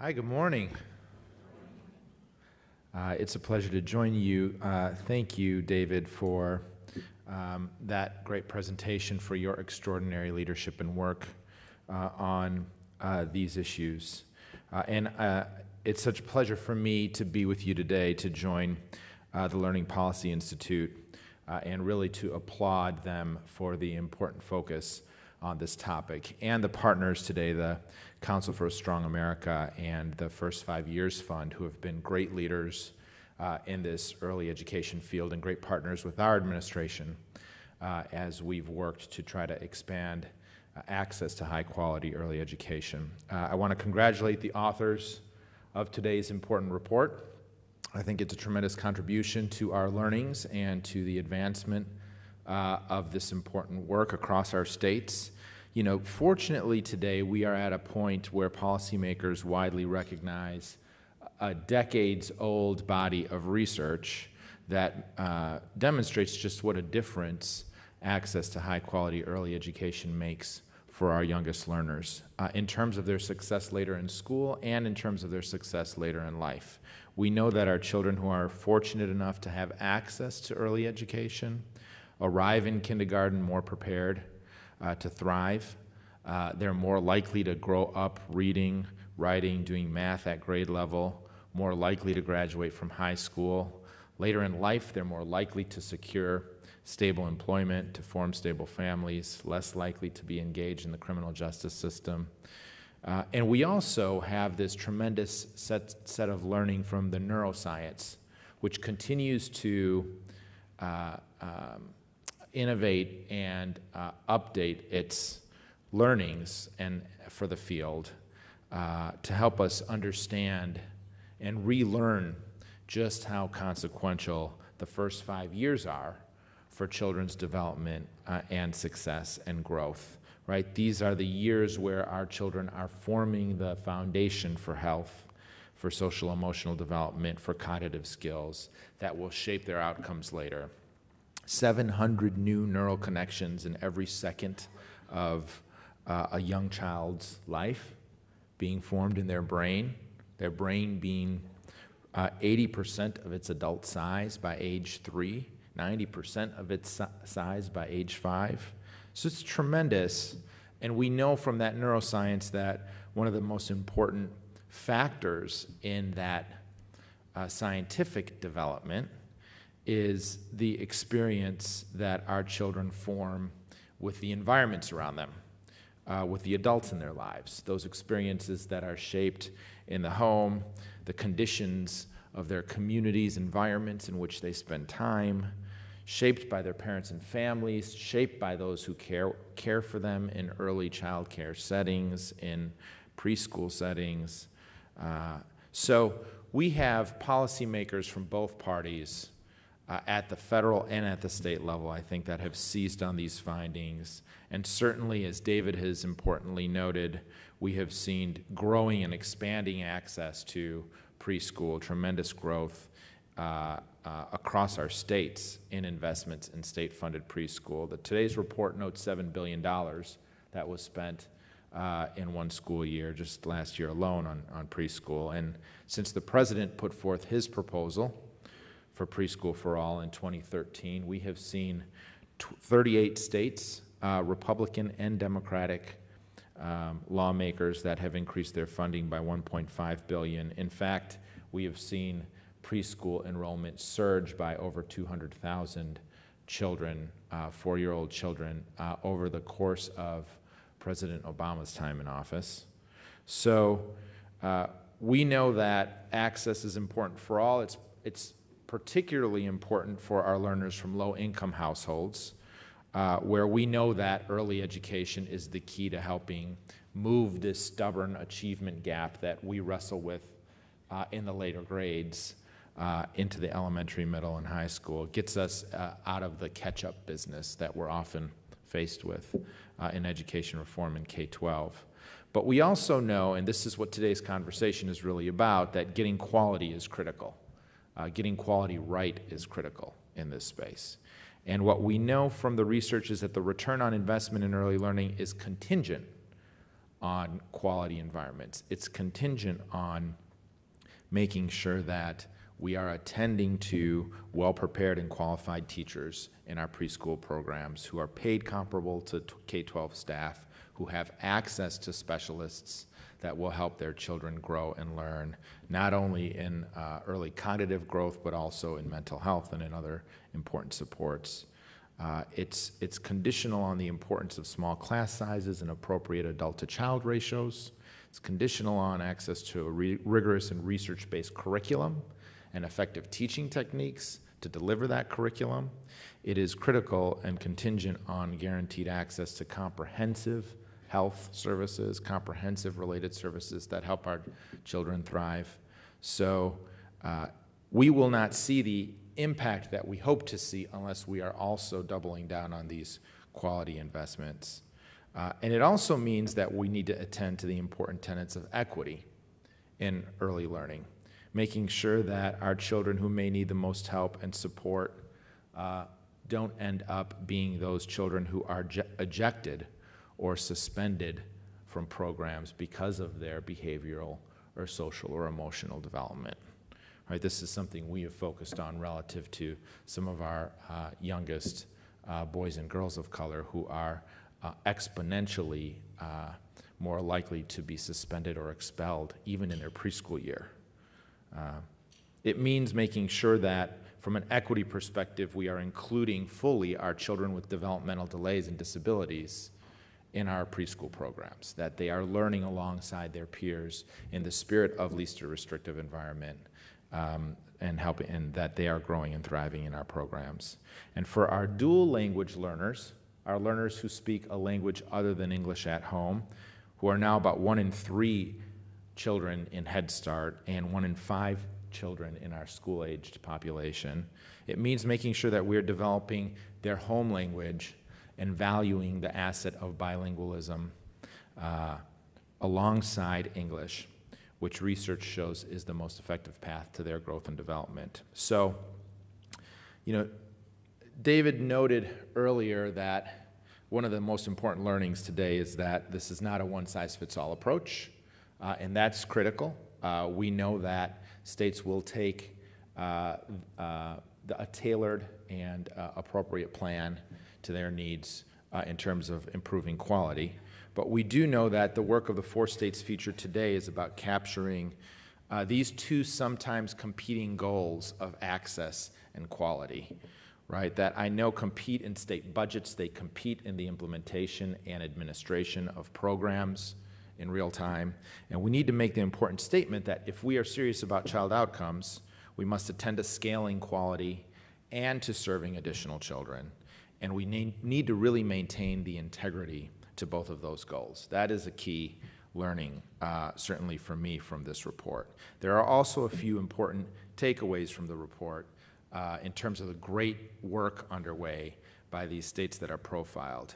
Hi, good morning. Uh, it's a pleasure to join you. Uh, thank you, David, for um, that great presentation, for your extraordinary leadership and work uh, on uh, these issues. Uh, and uh, it's such a pleasure for me to be with you today to join the Learning Policy Institute and really to applaud them for the important focus on this topic and the partners today, the Council for a Strong America and the First Five Years Fund, who have been great leaders uh, in this early education field and great partners with our administration uh, as we've worked to try to expand uh, access to high quality early education. Uh, I want to congratulate the authors of today's important report. I think it's a tremendous contribution to our learnings and to the advancement uh, of this important work across our states. You know, fortunately today we are at a point where policymakers widely recognize a decades old body of research that uh, demonstrates just what a difference access to high quality early education makes for our youngest learners uh, in terms of their success later in school and in terms of their success later in life. We know that our children who are fortunate enough to have access to early education arrive in kindergarten more prepared uh, to thrive. Uh, they're more likely to grow up reading, writing, doing math at grade level, more likely to graduate from high school. Later in life, they're more likely to secure stable employment, to form stable families, less likely to be engaged in the criminal justice system. Uh, and we also have this tremendous set, set of learning from the neuroscience, which continues to uh, um, innovate and uh, update its learnings and for the field uh, to help us understand and relearn just how consequential the first five years are for children's development uh, and success and growth. Right? These are the years where our children are forming the foundation for health, for social emotional development, for cognitive skills that will shape their outcomes later. 700 new neural connections in every second of uh, a young child's life being formed in their brain, their brain being 80% uh, of its adult size by age three, 90% of its size by age five. So it's tremendous. And we know from that neuroscience that one of the most important factors in that uh, scientific development is the experience that our children form with the environments around them, uh, with the adults in their lives, those experiences that are shaped in the home, the conditions of their communities, environments in which they spend time, shaped by their parents and families, shaped by those who care, care for them in early child care settings, in preschool settings. Uh, so we have policymakers from both parties uh, at the federal and at the state level, I think, that have seized on these findings. And certainly, as David has importantly noted, we have seen growing and expanding access to preschool, tremendous growth uh, uh, across our states in investments in state funded preschool. The, today's report notes $7 billion that was spent uh, in one school year, just last year alone on, on preschool. And since the president put forth his proposal, for Preschool for All in 2013. We have seen 38 states, uh, Republican and Democratic um, lawmakers that have increased their funding by 1.5 billion. In fact, we have seen preschool enrollment surge by over 200,000 children, uh, four-year-old children, uh, over the course of President Obama's time in office. So uh, we know that access is important for all. It's, it's particularly important for our learners from low-income households, uh, where we know that early education is the key to helping move this stubborn achievement gap that we wrestle with uh, in the later grades uh, into the elementary, middle, and high school. Gets us uh, out of the catch-up business that we're often faced with uh, in education reform in K-12. But we also know, and this is what today's conversation is really about, that getting quality is critical uh, getting quality right is critical in this space. And what we know from the research is that the return on investment in early learning is contingent on quality environments. It's contingent on making sure that we are attending to well prepared and qualified teachers in our preschool programs who are paid comparable to K 12 staff, who have access to specialists that will help their children grow and learn, not only in uh, early cognitive growth, but also in mental health and in other important supports. Uh, it's, it's conditional on the importance of small class sizes and appropriate adult to child ratios. It's conditional on access to a rigorous and research based curriculum and effective teaching techniques to deliver that curriculum. It is critical and contingent on guaranteed access to comprehensive health services, comprehensive related services that help our children thrive. So uh, we will not see the impact that we hope to see unless we are also doubling down on these quality investments. Uh, and it also means that we need to attend to the important tenets of equity in early learning, making sure that our children who may need the most help and support uh, don't end up being those children who are ejected or suspended from programs because of their behavioral or social or emotional development. Right, this is something we have focused on relative to some of our uh, youngest uh, boys and girls of color who are uh, exponentially uh, more likely to be suspended or expelled even in their preschool year. Uh, it means making sure that from an equity perspective, we are including fully our children with developmental delays and disabilities in our preschool programs, that they are learning alongside their peers in the spirit of least restrictive environment um, and helping and that they are growing and thriving in our programs. And for our dual language learners, our learners who speak a language other than English at home, who are now about one in three children in Head Start and one in five children in our school aged population. It means making sure that we're developing their home language and valuing the asset of bilingualism uh, alongside English which research shows is the most effective path to their growth and development. So, you know, David noted earlier that one of the most important learnings today is that this is not a one size fits all approach, uh, and that's critical. Uh, we know that states will take uh, uh a tailored and uh, appropriate plan to their needs uh, in terms of improving quality. But we do know that the work of the four states featured today is about capturing uh, these two sometimes competing goals of access and quality, right? That I know compete in state budgets, they compete in the implementation and administration of programs in real time. And we need to make the important statement that if we are serious about child outcomes, we must attend to scaling quality and to serving additional children. And we need to really maintain the integrity to both of those goals. That is a key learning, uh, certainly for me, from this report. There are also a few important takeaways from the report uh, in terms of the great work underway by these states that are profiled.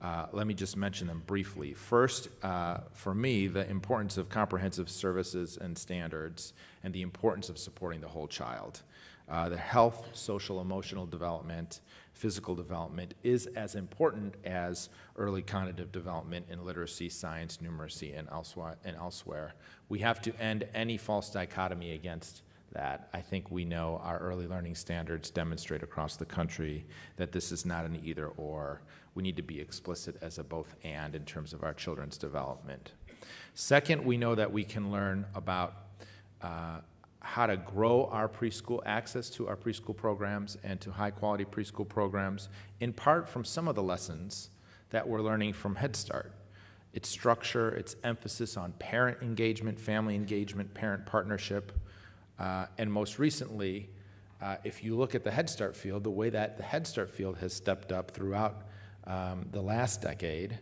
Uh, let me just mention them briefly. First, uh, for me, the importance of comprehensive services and standards and the importance of supporting the whole child. Uh, the health, social, emotional development, physical development is as important as early cognitive development in literacy, science, numeracy, and elsewhere, and elsewhere. We have to end any false dichotomy against that. I think we know our early learning standards demonstrate across the country that this is not an either or. We need to be explicit as a both and in terms of our children's development. Second, we know that we can learn about uh, how to grow our preschool access to our preschool programs and to high quality preschool programs, in part from some of the lessons that we're learning from Head Start. Its structure, its emphasis on parent engagement, family engagement, parent partnership, uh, and most recently, uh, if you look at the Head Start field, the way that the Head Start field has stepped up throughout um, the last decade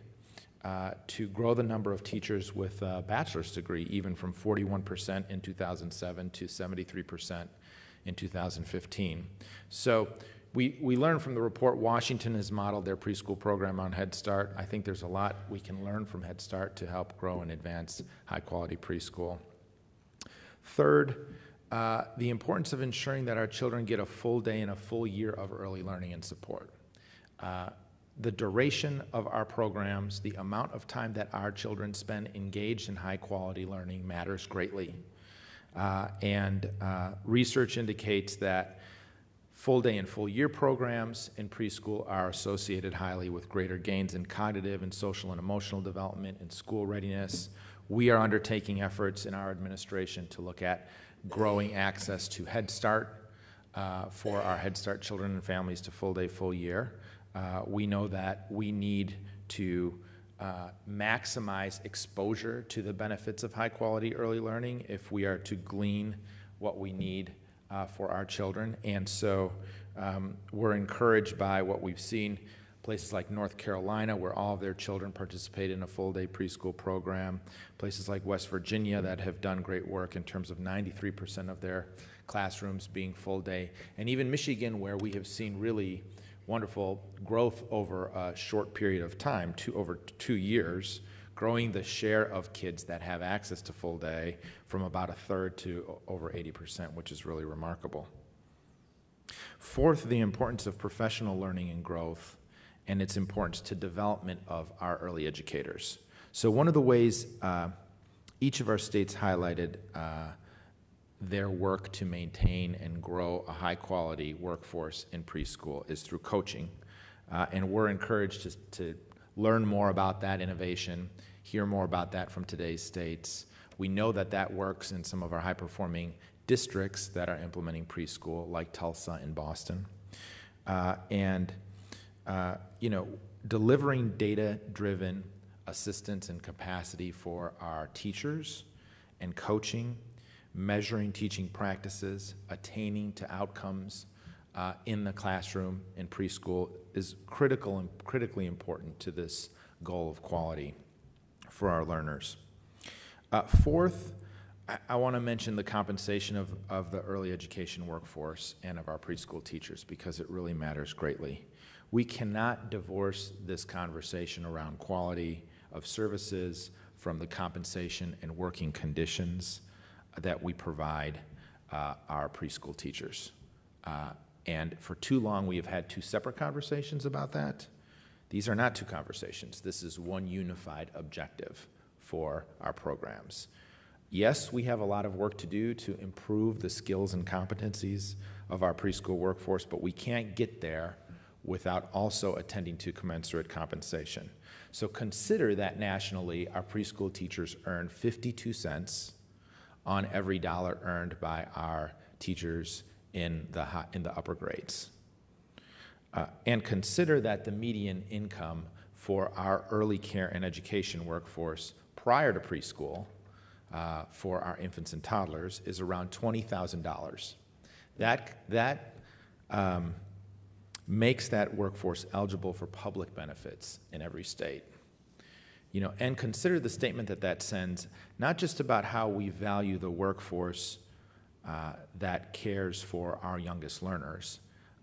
uh, to grow the number of teachers with a bachelor's degree, even from 41% in 2007 to 73% in 2015. So we, we learned from the report Washington has modeled their preschool program on Head Start. I think there's a lot we can learn from Head Start to help grow and advance high quality preschool. Third, uh, the importance of ensuring that our children get a full day and a full year of early learning and support. Uh, the duration of our programs, the amount of time that our children spend engaged in high quality learning matters greatly. Uh, and uh, research indicates that full day and full year programs in preschool are associated highly with greater gains in cognitive and social and emotional development and school readiness. We are undertaking efforts in our administration to look at growing access to Head Start uh, for our Head Start children and families to full day, full year. Uh, we know that we need to uh, maximize exposure to the benefits of high quality early learning if we are to glean what we need uh, for our children. And so um, we're encouraged by what we've seen. Places like North Carolina, where all of their children participate in a full day preschool program, places like West Virginia that have done great work in terms of 93% of their classrooms being full day, and even Michigan, where we have seen really wonderful growth over a short period of time, two, over two years, growing the share of kids that have access to full day from about a third to over 80%, which is really remarkable. Fourth, the importance of professional learning and growth and its importance to development of our early educators. So one of the ways uh, each of our states highlighted uh, their work to maintain and grow a high quality workforce in preschool is through coaching. Uh, and we're encouraged to, to, learn more about that innovation, hear more about that from today's states. We know that that works in some of our high performing districts that are implementing preschool, like Tulsa and Boston. Uh, and, uh, you know, delivering data driven assistance and capacity for our teachers and coaching measuring teaching practices, attaining to outcomes uh, in the classroom in preschool is critical and critically important to this goal of quality for our learners. Uh, fourth, I, I want to mention the compensation of, of the early education workforce and of our preschool teachers because it really matters greatly. We cannot divorce this conversation around quality of services from the compensation and working conditions that we provide uh, our preschool teachers. Uh, and for too long, we have had two separate conversations about that. These are not two conversations. This is one unified objective for our programs. Yes, we have a lot of work to do to improve the skills and competencies of our preschool workforce, but we can't get there without also attending to commensurate compensation. So consider that nationally, our preschool teachers earn 52 cents on every dollar earned by our teachers in the, high, in the upper grades. Uh, and consider that the median income for our early care and education workforce prior to preschool uh, for our infants and toddlers is around $20,000. That, that um, makes that workforce eligible for public benefits in every state. You know, and consider the statement that that sends, not just about how we value the workforce uh, that cares for our youngest learners,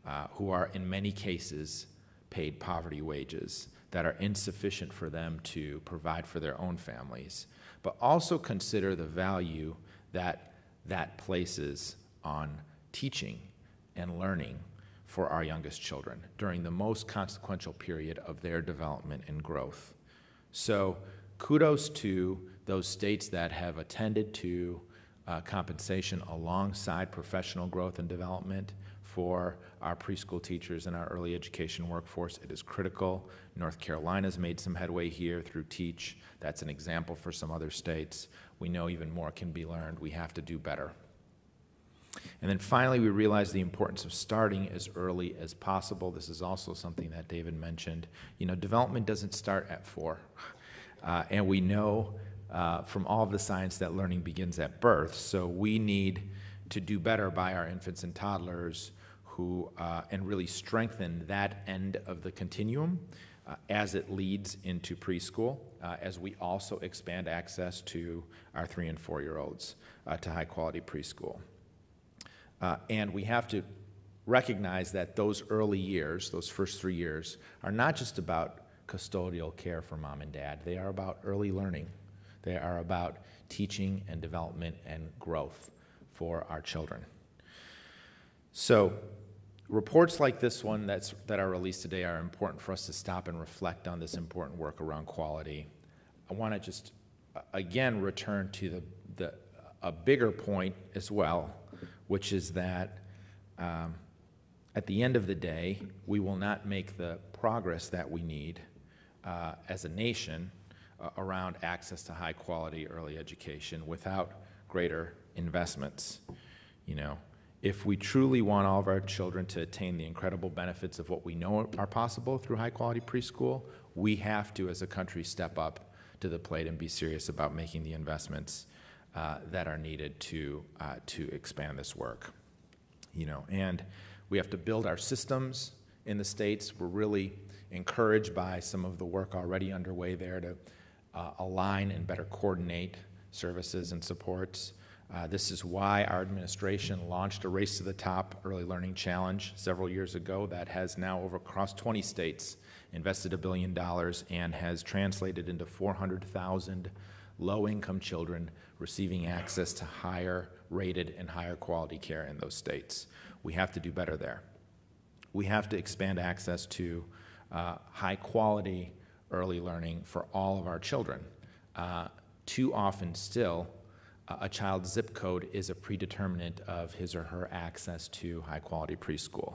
uh, who are in many cases paid poverty wages that are insufficient for them to provide for their own families, but also consider the value that that places on teaching and learning for our youngest children during the most consequential period of their development and growth. So kudos to those states that have attended to uh, compensation alongside professional growth and development for our preschool teachers and our early education workforce. It is critical. North Carolina's made some headway here through TEACH. That's an example for some other states. We know even more can be learned. We have to do better. And then finally, we realize the importance of starting as early as possible. This is also something that David mentioned. You know, development doesn't start at four. Uh, and we know uh, from all of the science that learning begins at birth. So we need to do better by our infants and toddlers who, uh, and really strengthen that end of the continuum uh, as it leads into preschool, uh, as we also expand access to our three and four year olds uh, to high quality preschool. Uh, and we have to recognize that those early years, those first three years, are not just about custodial care for mom and dad, they are about early learning. They are about teaching and development and growth for our children. So, reports like this one that's, that are released today are important for us to stop and reflect on this important work around quality. I want to just, again, return to the, the, a bigger point as well, which is that um, at the end of the day, we will not make the progress that we need uh, as a nation uh, around access to high quality early education without greater investments. You know, if we truly want all of our children to attain the incredible benefits of what we know are possible through high quality preschool, we have to, as a country, step up to the plate and be serious about making the investments uh, that are needed to, uh, to expand this work. You know, and we have to build our systems in the states. We're really encouraged by some of the work already underway there to uh, align and better coordinate services and supports. Uh, this is why our administration launched a Race to the Top Early Learning Challenge several years ago that has now over across 20 states invested a billion dollars and has translated into 400,000 low income children receiving access to higher rated and higher quality care in those states. We have to do better there. We have to expand access to uh, high quality early learning for all of our children. Uh, too often, still, a child's zip code is a predeterminant of his or her access to high quality preschool.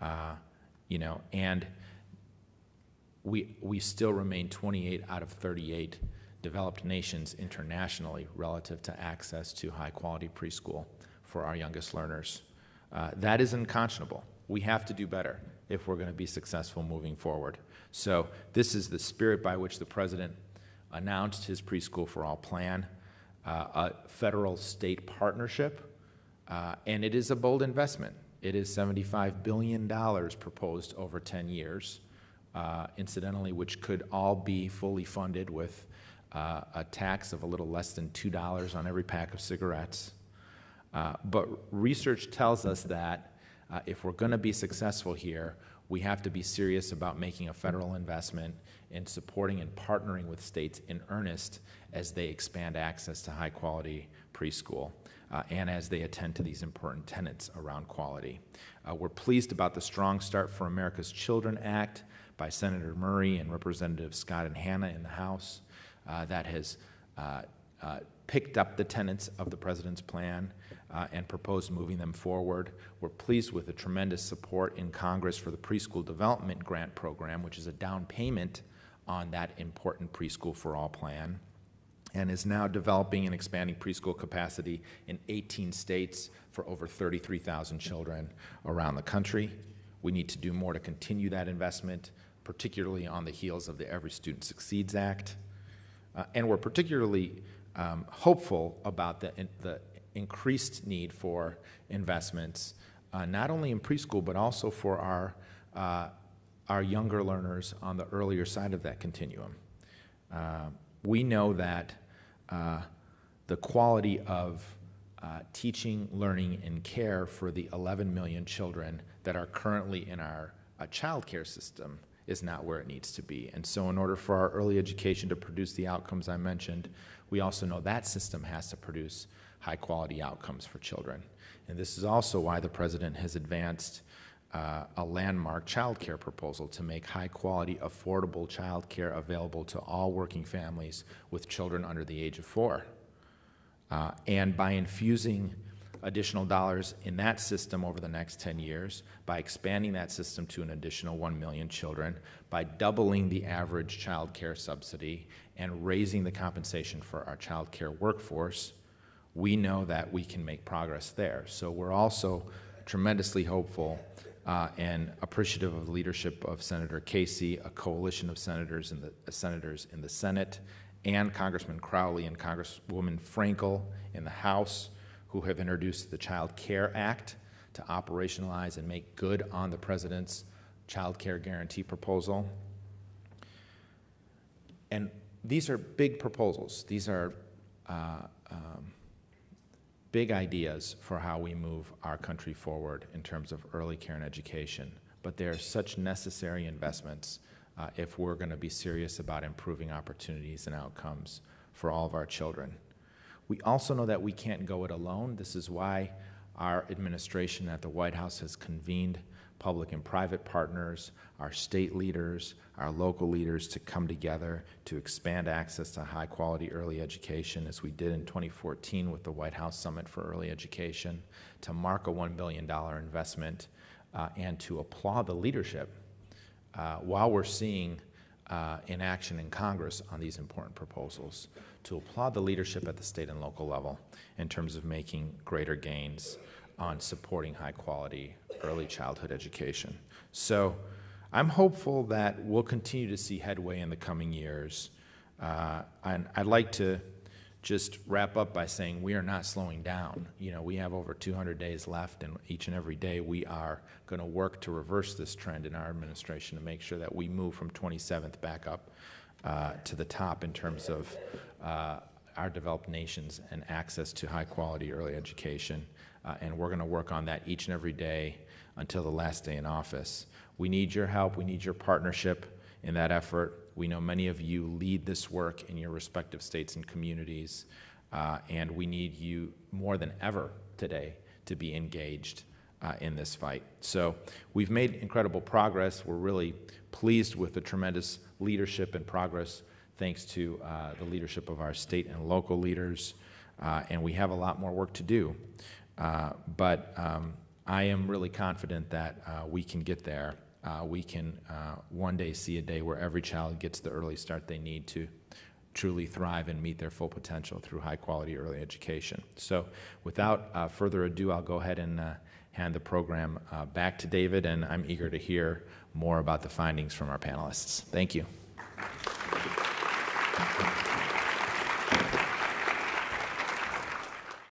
Uh, you know, and we, we still remain 28 out of 38 developed nations internationally relative to access to high quality preschool for our youngest learners. Uh, that is unconscionable. We have to do better if we're going to be successful moving forward. So, this is the spirit by which the President announced his Preschool for All plan uh, a federal state partnership, uh, and it is a bold investment. It is $75 billion proposed over 10 years, uh, incidentally, which could all be fully funded with uh, a tax of a little less than $2 on every pack of cigarettes. Uh, but research tells us that uh, if we're going to be successful here, we have to be serious about making a federal investment in supporting and partnering with states in earnest as they expand access to high quality preschool uh, and as they attend to these important tenets around quality. Uh, we're pleased about the Strong Start for America's Children Act by Senator Murray and Representative Scott and Hanna in the House that has uh, uh, picked up the tenets of the President's plan uh, and proposed moving them forward. We're pleased with the tremendous support in Congress for the Preschool Development Grant Program, which is a down payment on that important Preschool for All plan and is now developing and expanding preschool capacity in 18 states for over 33,000 children around the country. We need to do more to continue that investment, particularly on the heels of the Every Student Succeeds Act. Uh, and we're particularly um, hopeful about the, in, the increased need for investments, uh, not only in preschool, but also for our, uh, our younger learners on the earlier side of that continuum. Uh, we know that uh, the quality of uh, teaching, learning, and care for the 11 million children that are currently in our child care system is not where it needs to be. And so, in order for our early education to produce the outcomes I mentioned, we also know that system has to produce high quality outcomes for children. And this is also why the President has advanced uh, a landmark child care proposal to make high quality, affordable child care available to all working families with children under the age of four. Uh, and by infusing additional dollars in that system over the next 10 years, by expanding that system to an additional 1 million children, by doubling the average child care subsidy, and raising the compensation for our child care workforce, we know that we can make progress there. So we're also tremendously hopeful uh, and appreciative of the leadership of Senator Casey, a coalition of senators in the uh, senators in the Senate, and Congressman Crowley and Congresswoman Frankel in the House, who have introduced the Child Care Act to operationalize and make good on the president's child care guarantee proposal. And these are big proposals. These are uh, um, big ideas for how we move our country forward in terms of early care and education, but they're such necessary investments uh, if we're going to be serious about improving opportunities and outcomes for all of our children. We also know that we can't go it alone. This is why our administration at the White House has convened public and private partners, our state leaders, our local leaders to come together to expand access to high quality early education, as we did in 2014 with the White House Summit for Early Education, to mark a $1 billion investment, uh, and to applaud the leadership uh, while we're seeing uh, in action in Congress on these important proposals, to applaud the leadership at the state and local level in terms of making greater gains on supporting high quality early childhood education. So I'm hopeful that we'll continue to see headway in the coming years. Uh, and I'd like to just wrap up by saying we are not slowing down. You know, we have over 200 days left, and each and every day we are going to work to reverse this trend in our administration to make sure that we move from 27th back up uh, to the top in terms of uh, our developed nations and access to high quality early education. Uh, and we're going to work on that each and every day until the last day in office. We need your help, we need your partnership in that effort. We know many of you lead this work in your respective states and communities, uh, and we need you more than ever today to be engaged uh, in this fight. So we've made incredible progress. We're really pleased with the tremendous leadership and progress thanks to uh, the leadership of our state and local leaders, uh, and we have a lot more work to do. Uh, but um, I am really confident that uh, we can get there uh, we can one day see a day where every child gets the early start they need to truly thrive and meet their full potential through high quality early education. So, without further ado, I'll go ahead and hand the program uh, back to David, and I'm eager to hear more about the findings from our panelists. Thank you.